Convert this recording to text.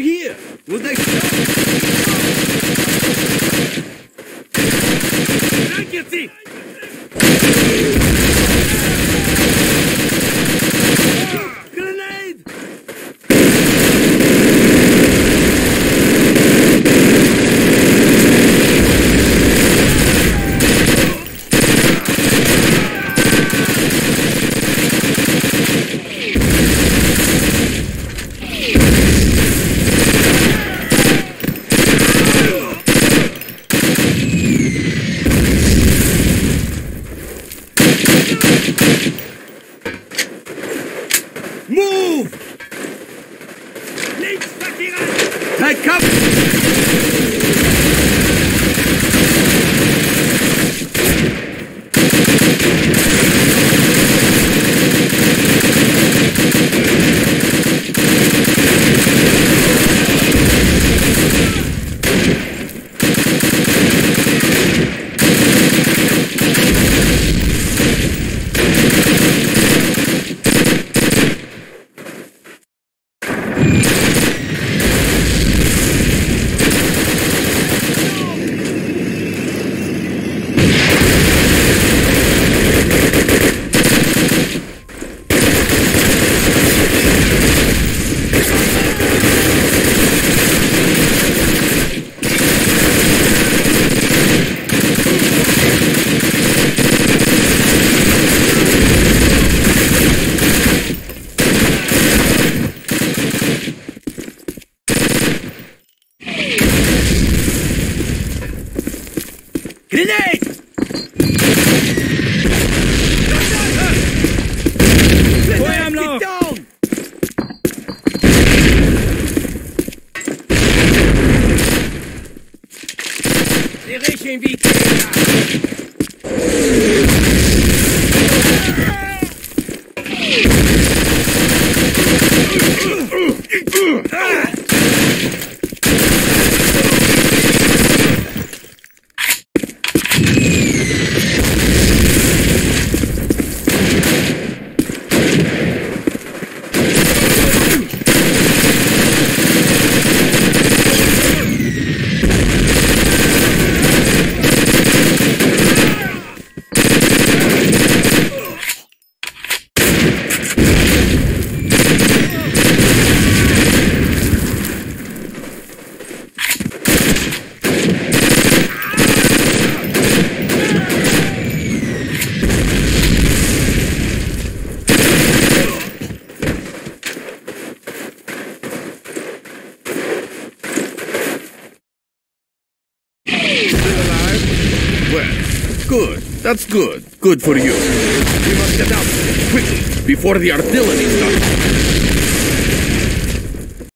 here. What's that? Move! Links, cover! Hey! Grenade! Noch! down! Dirige in vitesse! Well, That's good. Good for you. We must get out quickly before the artillery starts.